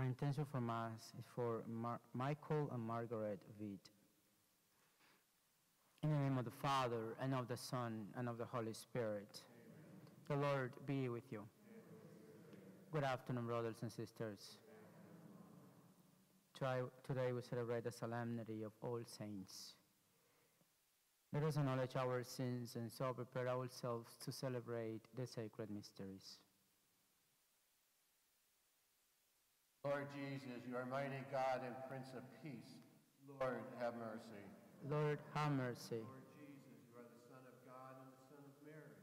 My intention for Mass is for Mar- Michael and Margaret Witt. In the name of the Father, and of the Son, and of the Holy Spirit. The Lord be with you. Good afternoon, brothers and sisters. Today we celebrate the solemnity of All Saints. Let us acknowledge our sins and so prepare ourselves to celebrate the sacred mysteries. Lord Jesus, you are mighty God and Prince of Peace. Lord, have mercy. Lord, have mercy. Lord Jesus, you are the Son of God and the Son of Mary.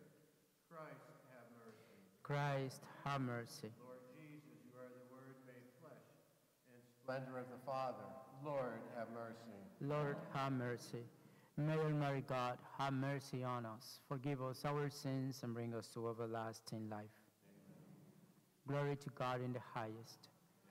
Christ, have mercy. Christ, have mercy. Lord Jesus, you are the Word made flesh and splendor of the Father. Lord, have mercy. Lord, have mercy. May Almighty God have mercy on us, forgive us our sins, and bring us to everlasting life. Glory to God in the highest,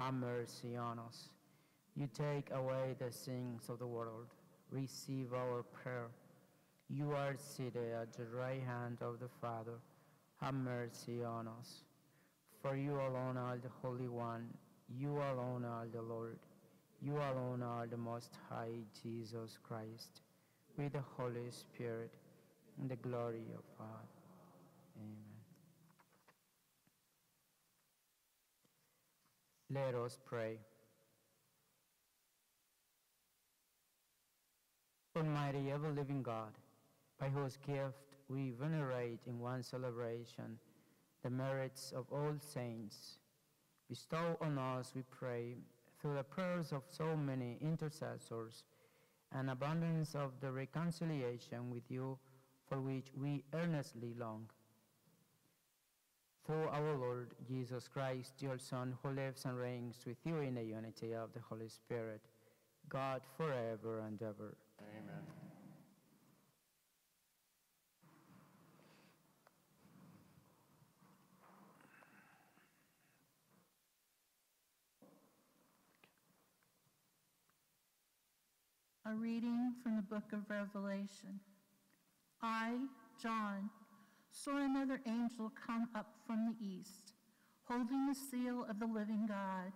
Have mercy on us. You take away the sins of the world. Receive our prayer. You are seated at the right hand of the Father. Have mercy on us. For you alone are the Holy One. You alone are the Lord. You alone are the Most High Jesus Christ, with the Holy Spirit, and the glory of God. Let us pray. Almighty ever living God, by whose gift we venerate in one celebration the merits of all saints, bestow on us, we pray, through the prayers of so many intercessors, an abundance of the reconciliation with you for which we earnestly long. Through our Lord Jesus Christ, your Son, who lives and reigns with you in the unity of the Holy Spirit, God forever and ever. Amen. A reading from the book of Revelation. I, John, saw another angel come up from the east, holding the seal of the living God.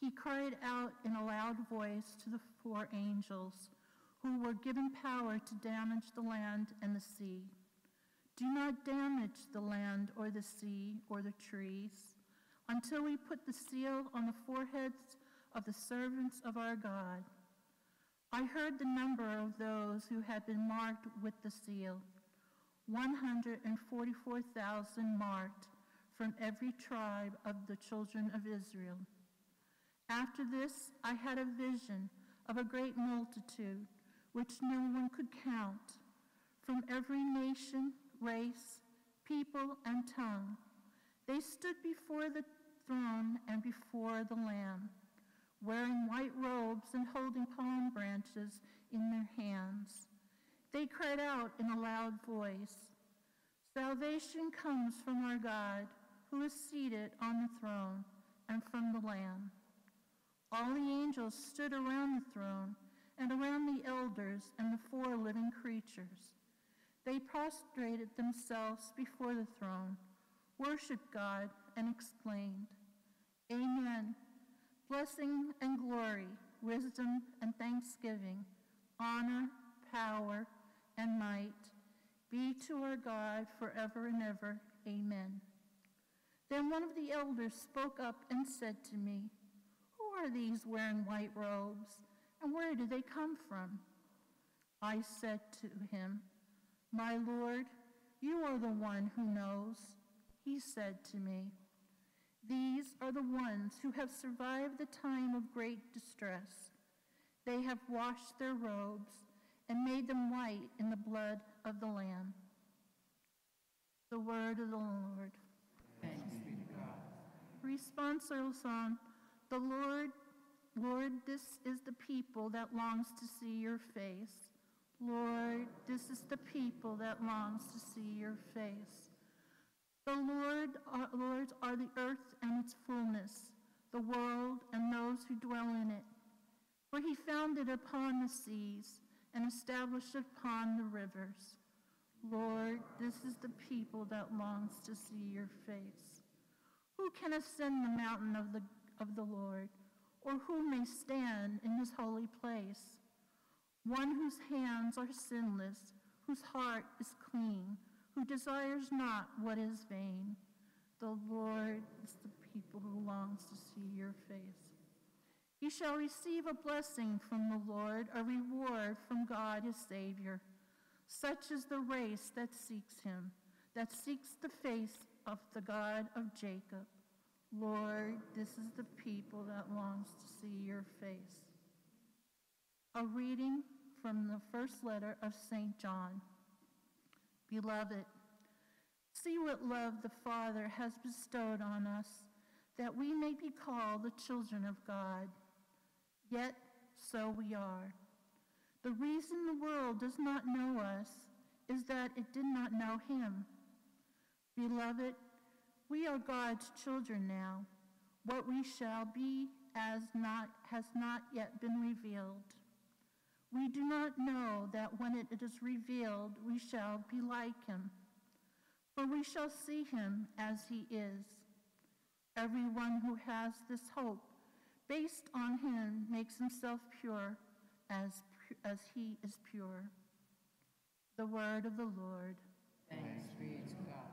He cried out in a loud voice to the four angels who were given power to damage the land and the sea. Do not damage the land or the sea or the trees until we put the seal on the foreheads of the servants of our God. I heard the number of those who had been marked with the seal 144,000 marked from every tribe of the children of Israel. After this, I had a vision of a great multitude, which no one could count, from every nation, race, people, and tongue. They stood before the throne and before the Lamb wearing white robes and holding palm branches in their hands. They cried out in a loud voice Salvation comes from our God, who is seated on the throne, and from the Lamb. All the angels stood around the throne and around the elders and the four living creatures. They prostrated themselves before the throne, worshiped God, and exclaimed, Amen. Blessing and glory, wisdom and thanksgiving, honor, power, and might be to our God forever and ever. Amen. Then one of the elders spoke up and said to me, Who are these wearing white robes, and where do they come from? I said to him, My Lord, you are the one who knows. He said to me, these are the ones who have survived the time of great distress. They have washed their robes and made them white in the blood of the Lamb. The word of the Lord. Thanks be to God. Responsorial Psalm. The Lord Lord, this is the people that longs to see your face. Lord, this is the people that longs to see your face. The Lord, uh, Lord's are the earth and its fullness, the world and those who dwell in it. For he founded upon the seas and established upon the rivers. Lord, this is the people that longs to see your face. Who can ascend the mountain of the, of the Lord, or who may stand in his holy place? One whose hands are sinless, whose heart is clean, who desires not what is vain. The Lord is the people who longs to see your face. He shall receive a blessing from the Lord, a reward from God his Savior. Such is the race that seeks him, that seeks the face of the God of Jacob. Lord, this is the people that longs to see your face. A reading from the first letter of St. John. Beloved, see what love the Father has bestowed on us, that we may be called the children of God. Yet so we are. The reason the world does not know us is that it did not know him. Beloved, we are God's children now. What we shall be as not has not yet been revealed. We do not know that when it is revealed, we shall be like him. For we shall see him as he is. Everyone who has this hope based on him makes himself pure as, as he is pure. The word of the Lord. Thanks be to God.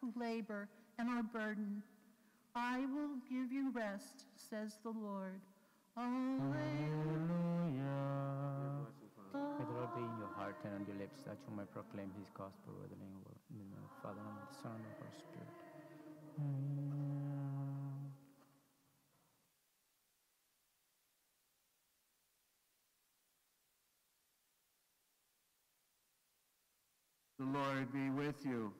Who labor and are burdened. I will give you rest, says the Lord. Alleluia. May the Lord be in your heart and on your lips, that you may proclaim his gospel with the name of the the Father, and of the Son, and of the Spirit. Amen. The Lord be with you.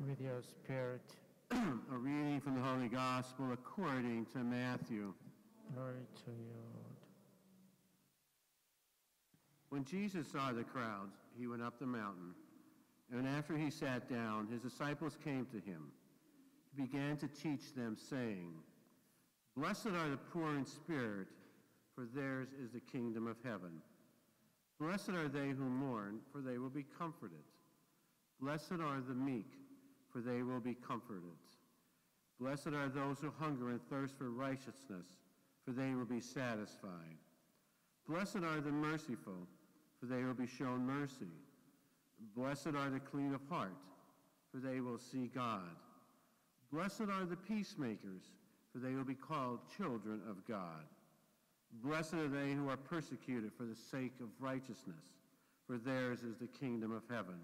With your spirit, A reading from the Holy Gospel according to Matthew. glory to you, Lord. When Jesus saw the crowds, he went up the mountain, and after he sat down, his disciples came to him. He began to teach them, saying, Blessed are the poor in spirit, for theirs is the kingdom of heaven. Blessed are they who mourn, for they will be comforted. Blessed are the meek, for they will be comforted. Blessed are those who hunger and thirst for righteousness, for they will be satisfied. Blessed are the merciful, for they will be shown mercy. Blessed are the clean of heart, for they will see God. Blessed are the peacemakers, for they will be called children of God. Blessed are they who are persecuted for the sake of righteousness, for theirs is the kingdom of heaven.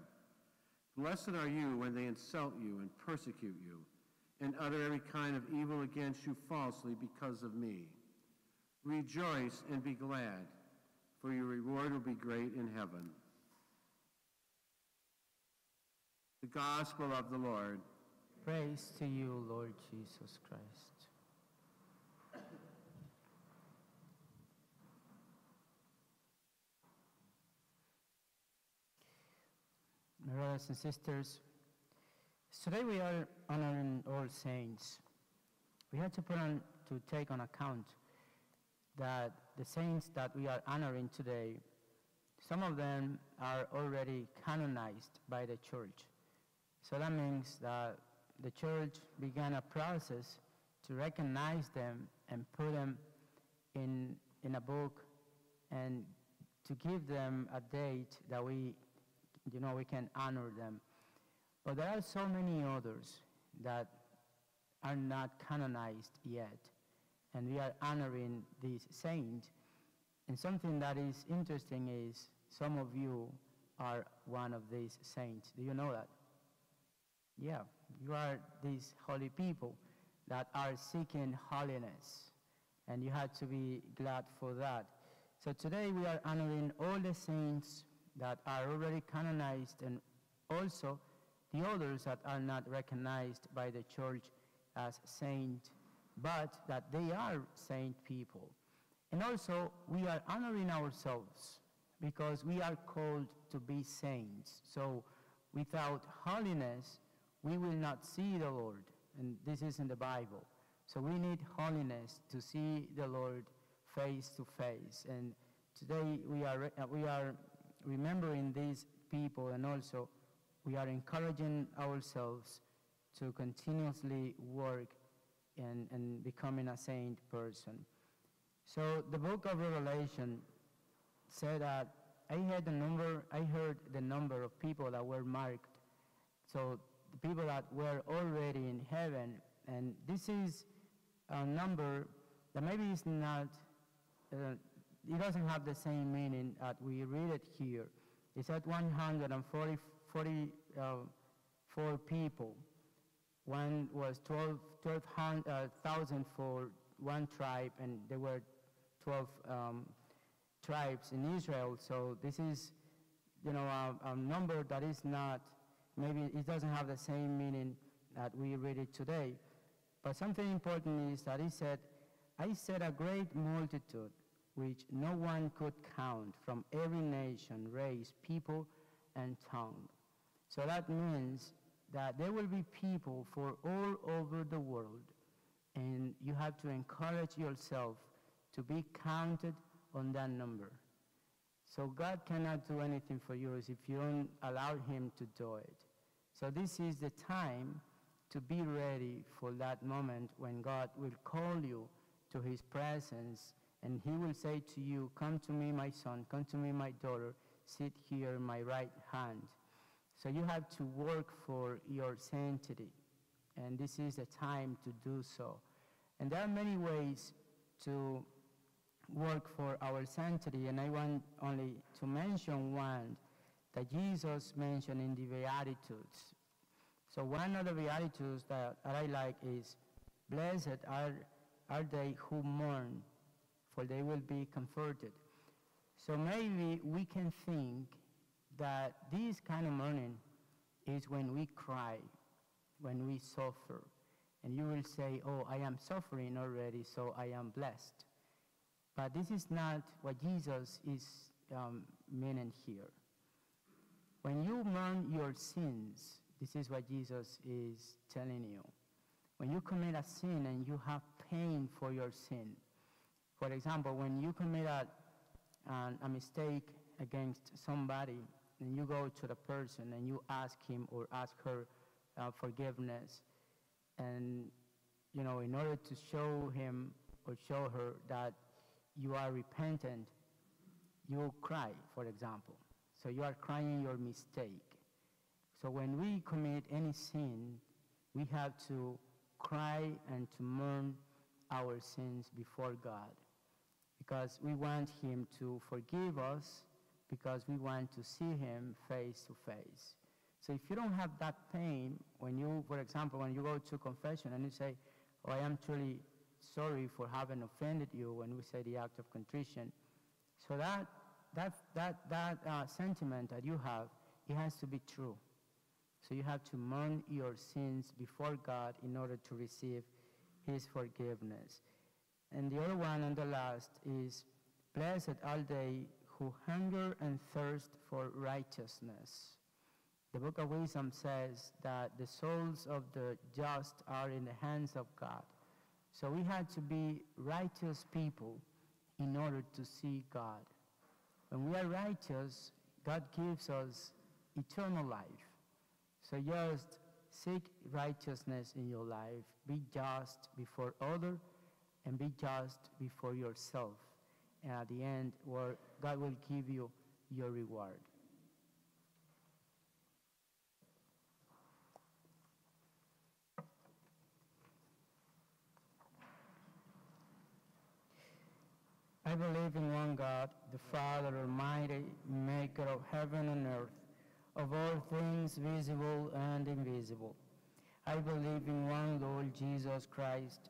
Blessed are you when they insult you and persecute you, and utter every kind of evil against you falsely because of me. Rejoice and be glad, for your reward will be great in heaven. The Gospel of the Lord. Praise to you, Lord Jesus Christ. My brothers and sisters, today we are honoring all saints. We have to put on to take on account that the saints that we are honoring today, some of them are already canonized by the church. So that means that the church began a process to recognize them and put them in, in a book and to give them a date that we, you know, we can honor them. But there are so many others that are not canonized yet, and we are honoring these saints. And something that is interesting is some of you are one of these saints. Do you know that? Yeah, you are these holy people that are seeking holiness, and you have to be glad for that. So today we are honoring all the saints that are already canonized and also the others that are not recognized by the church as saint, but that they are saint people. And also we are honoring ourselves because we are called to be saints. So without holiness, we will not see the Lord. And this is in the Bible. So we need holiness to see the Lord face to face. And today we are, we are remembering these people and also we are encouraging ourselves to continuously work and, and becoming a saint person. So the book of Revelation said that I heard the number, I heard the number of people that were marked. So the people that were already in heaven, and this is a number that maybe is not, uh, it doesn't have the same meaning that we read it here. It said 144 uh, people. One was 12,000 12, uh, for one tribe, and there were 12 um, tribes in Israel. So this is, you know, a, a, number that is not, maybe it doesn't have the same meaning that we read it today. But something important is that he said, I said a great multitude which no one could count from every nation, race, people, and tongue. So that means that there will be people for all over the world, and you have to encourage yourself to be counted on that number. So God cannot do anything for you if you don't allow him to do it. So this is the time to be ready for that moment when God will call you to his presence and he will say to you, come to me, my son, come to me, my daughter, sit here my right hand. So you have to work for your sanctity. And this is the time to do so. And there are many ways to work for our sanctity, and I want only to mention one that Jesus mentioned in the Beatitudes. So one of the Beatitudes that, I like is, Blessed are, are they who mourn, for they will be comforted. So maybe we can think that this kind of mourning is when we cry, when we suffer. And you will say, oh, I am suffering already, so I am blessed. But this is not what Jesus is um, meaning here. When you mourn your sins, this is what Jesus is telling you. When you commit a sin and you have pain for your sin, for example, when you commit a, a mistake against somebody and you go to the person and you ask him or ask her uh, forgiveness, and you know, in order to show him or show her that you are repentant, you cry, for example. So you are crying your mistake. So when we commit any sin, we have to cry and to mourn our sins before God because we want him to forgive us because we want to see him face to face. So if you don't have that pain, when you, for example, when you go to confession and you say, oh, I am truly sorry for having offended you when we say the act of contrition. So that, that, that, that uh, sentiment that you have, it has to be true. So you have to mourn your sins before God in order to receive his forgiveness. And the other one and the last is, blessed are they who hunger and thirst for righteousness. The book of wisdom says that the souls of the just are in the hands of God. So we had to be righteous people in order to see God. When we are righteous, God gives us eternal life. So just seek righteousness in your life. Be just before others and be just before yourself. And at the end, God will give you your reward. I believe in one God, the Father Almighty, maker of heaven and earth, of all things visible and invisible. I believe in one Lord Jesus Christ,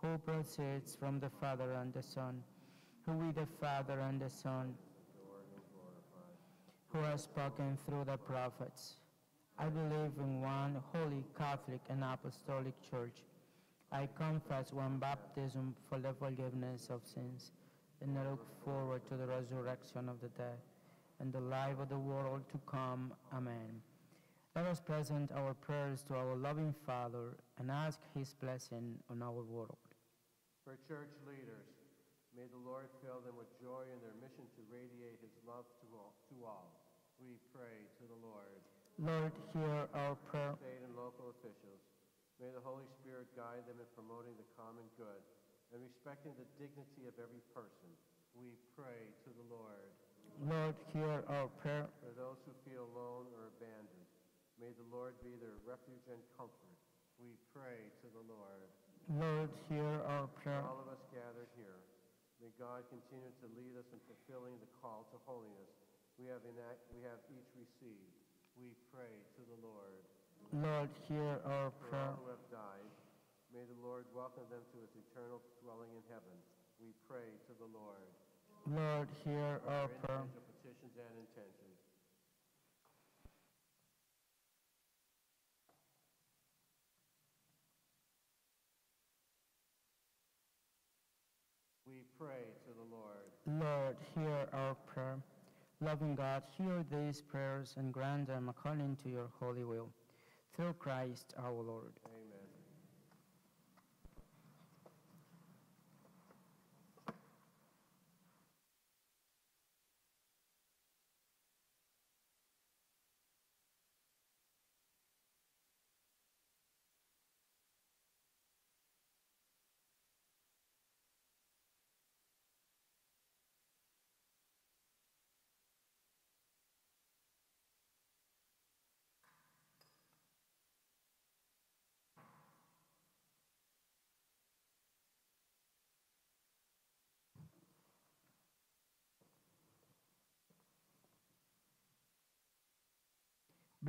who proceeds from the Father and the Son, who with the Father and the Son, who has spoken through the prophets. I believe in one holy Catholic and Apostolic Church. I confess one baptism for the forgiveness of sins, and I look forward to the resurrection of the dead and the life of the world to come. Amen. Let us present our prayers to our loving Father and ask his blessing on our world. For church leaders, may the Lord fill them with joy in their mission to radiate his love to all. To all. We pray to the Lord. Lord, hear our prayer. State and local officials, may the Holy Spirit guide them in promoting the common good and respecting the dignity of every person. We pray to the Lord. Lord, hear our prayer. For those who feel alone or abandoned, may the Lord be their refuge and comfort. We pray to the Lord. Lord, hear our prayer. All of us gathered here, may God continue to lead us in fulfilling the call to holiness we have, enact, we have each received. We pray to the Lord. Lord, hear our For prayer. all who have died, may the Lord welcome them to his eternal dwelling in heaven. We pray to the Lord. Lord, hear our prayer. petitions and intentions. We pray to the Lord. Lord, hear our prayer. Loving God, hear these prayers and grant them according to your holy will. Through Christ our Lord. Amen.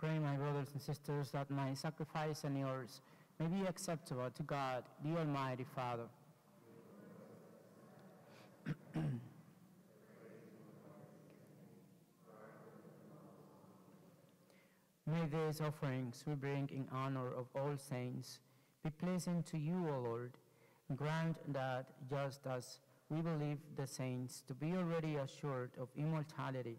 Pray, my brothers and sisters, that my sacrifice and yours may be acceptable to God, the Almighty Father. May these offerings we bring in honor of all saints be pleasing to you, O Lord. Grant that, just as we believe the saints to be already assured of immortality,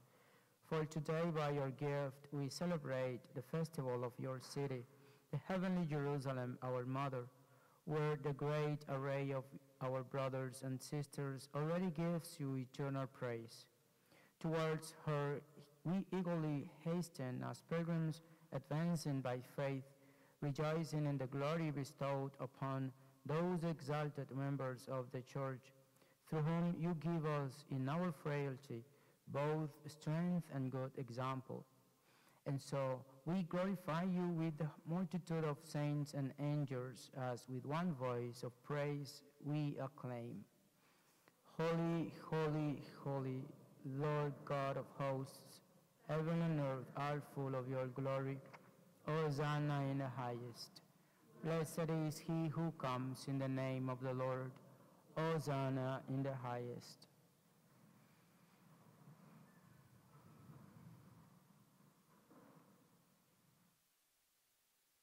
For today, by your gift, we celebrate the festival of your city, the heavenly Jerusalem, our mother, where the great array of our brothers and sisters already gives you eternal praise. Towards her, we eagerly hasten as pilgrims advancing by faith, rejoicing in the glory bestowed upon those exalted members of the church, through whom you give us in our frailty both strength and good example. And so we glorify you with the multitude of saints and angels, as with one voice of praise we acclaim. Holy, holy, holy, Lord God of hosts, heaven and earth are full of your glory. Hosanna in the highest. Blessed is he who comes in the name of the Lord. Hosanna in the highest.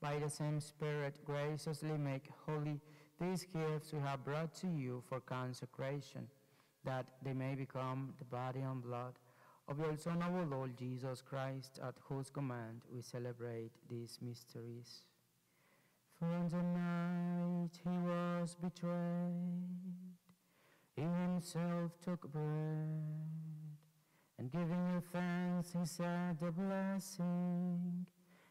by the same Spirit, graciously make holy these gifts we have brought to you for consecration, that they may become the body and blood of your Son, our Lord Jesus Christ, at whose command we celebrate these mysteries. For on the night he was betrayed, he himself took bread, and giving you thanks, he said the blessing,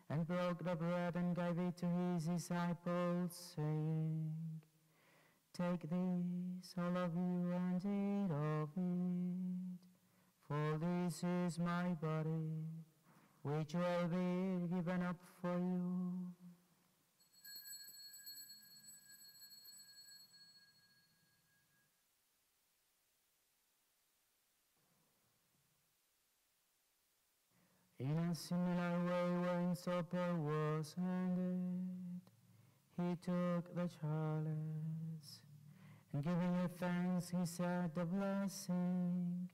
and broke the bread and gave it to his disciples, saying, Take this, all of you, and eat of it, for this is my body, which will be given up for you. In a similar way, when supper was ended, he took the chalice, and giving thanks, he said the blessing,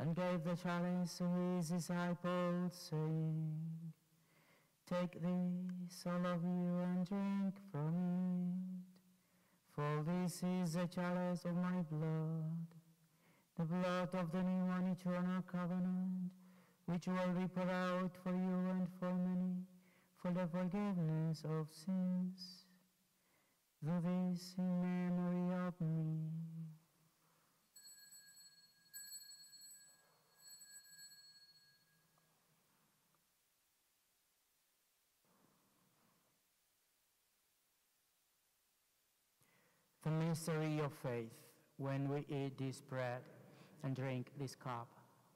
and gave the chalice to his disciples, saying, Take this, all of you, and drink from it, for this is the chalice of my blood, the blood of the new and eternal covenant which will be poured out for you and for many for the forgiveness of sins. Do this in memory of me. The mystery of faith, when we eat this bread and drink this cup,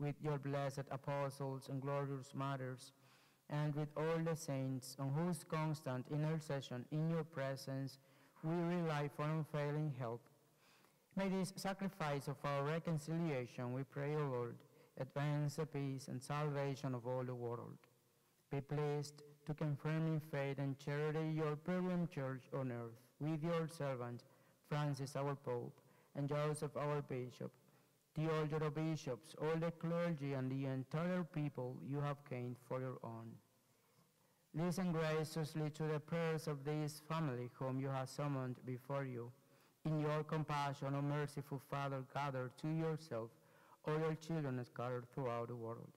with your blessed apostles and glorious martyrs, and with all the saints on whose constant intercession in your presence we rely for unfailing help. May this sacrifice of our reconciliation, we pray, O Lord, advance the peace and salvation of all the world. Be pleased to confirm in faith and charity your pilgrim church on earth with your servant, Francis our Pope, and Joseph our bishop, the order of bishops, all the clergy, and the entire people you have gained for your own. Listen graciously to the prayers of this family whom you have summoned before you. In your compassion, O merciful Father, gather to yourself all your children scattered throughout the world.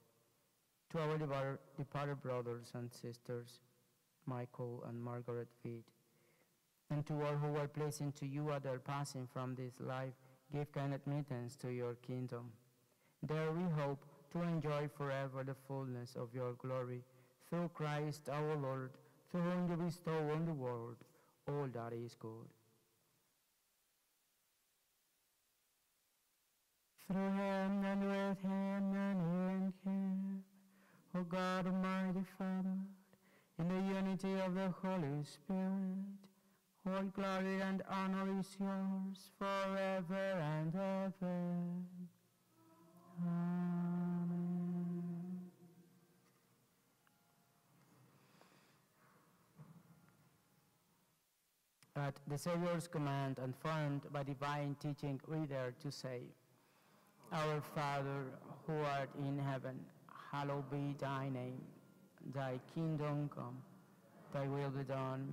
To our departed, brothers and sisters, Michael and Margaret Feet, and to all who were pleasing to you at their passing from this life, give kind admittance to your kingdom. There we hope to enjoy forever the fullness of your glory through Christ our Lord, through whom you bestow on the world all that is good. Through him and with him and in him, O God Almighty Father, in the unity of the Holy Spirit, all glory and honor is yours forever and ever. Amen. At the Savior's command and formed by divine teaching, we dare to say, Our Father, who art in heaven, hallowed be thy name. Thy kingdom come, thy will be done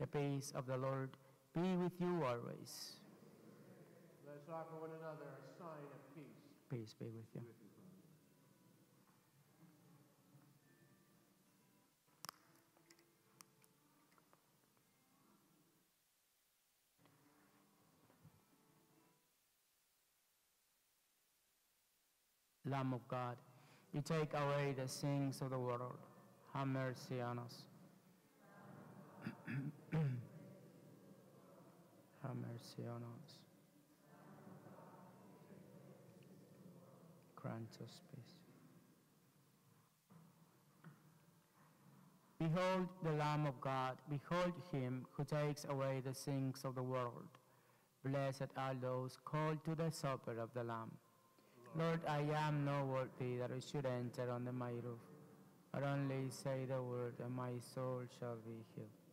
The peace of the Lord be with you always. Let's offer one another a sign of peace. Peace be with you. Lamb of God, you take away the sins of the world. Have mercy on us. Have mercy on us. Grant us peace. Behold the Lamb of God. Behold him who takes away the sins of the world. Blessed are those called to the supper of the Lamb. Lord, I am not worthy that I should enter under my roof, but only say the word, and my soul shall be healed.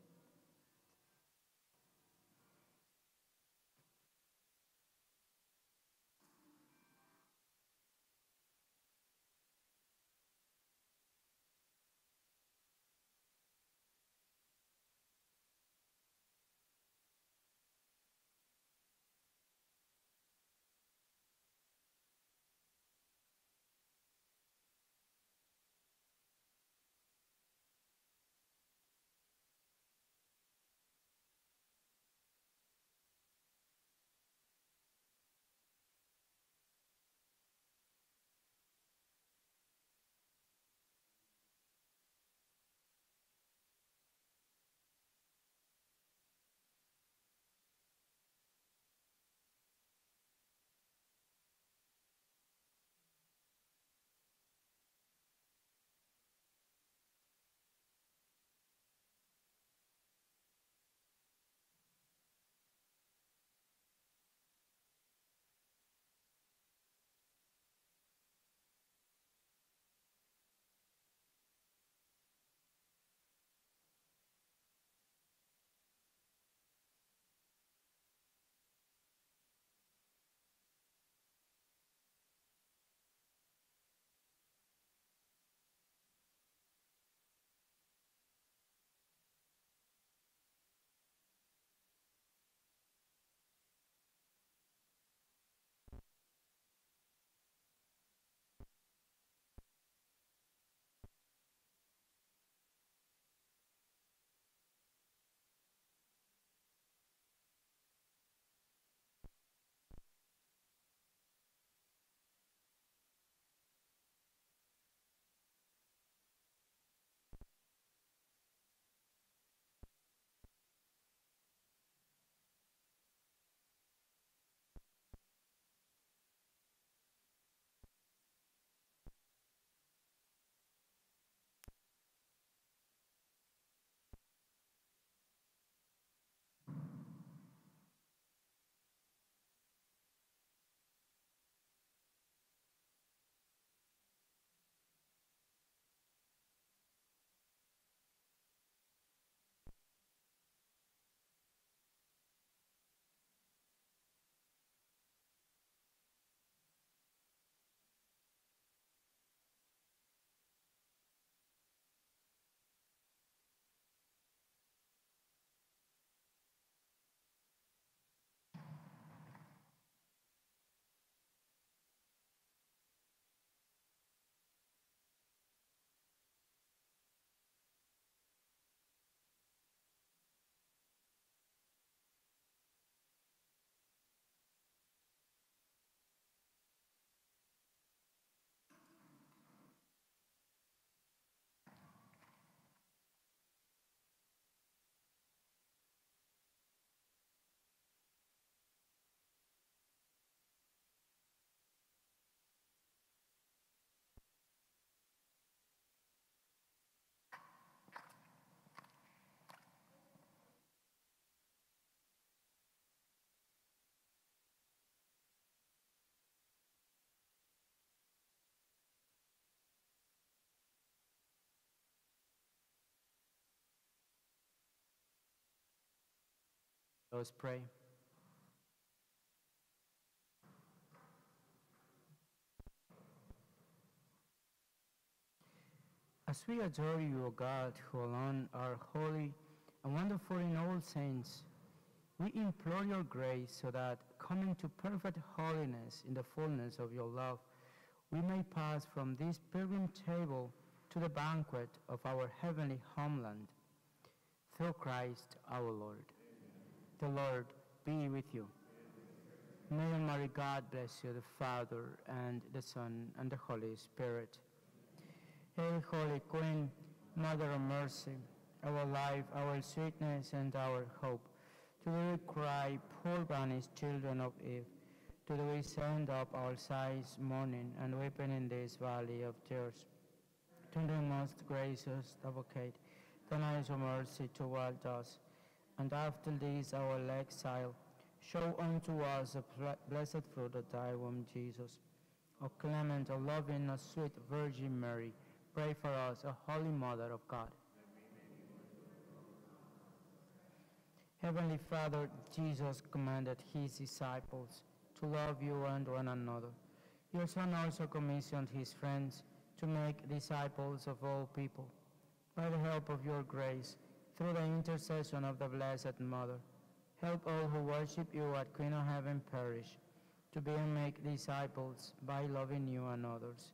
Let us pray. As we adore you, O God, who alone are holy and wonderful in all saints, we implore your grace so that, coming to perfect holiness in the fullness of your love, we may pass from this pilgrim table to the banquet of our heavenly homeland. Through Christ our Lord. The Lord be with you. May Almighty God bless you, the Father, and the Son, and the Holy Spirit. Hail, Holy Queen, Mother of Mercy, our life, our sweetness, and our hope. To thee cry, poor banished children of Eve. To thee we send up our sighs, mourning, and weeping in this valley of tears. To the most gracious advocate, turn eyes of mercy toward us, and after this our exile, show unto us the blessed fruit of thy womb, Jesus. O clement, O loving, O sweet Virgin Mary, pray for us, O Holy Mother of God. Heavenly Father, Jesus commanded his disciples to love you and one another. Your Son also commissioned his friends to make disciples of all people. By the help of your grace, through the intercession of the Blessed Mother, help all who worship you at Queen of Heaven Parish, to be and make disciples by loving you and others.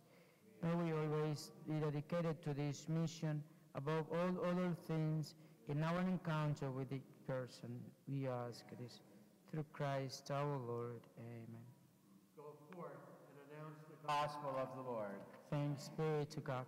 May we always be dedicated to this mission above all other things in our encounter with the person. We ask this through Christ our Lord. Amen. Go forth and announce the gospel of the Lord. Thanks be to God.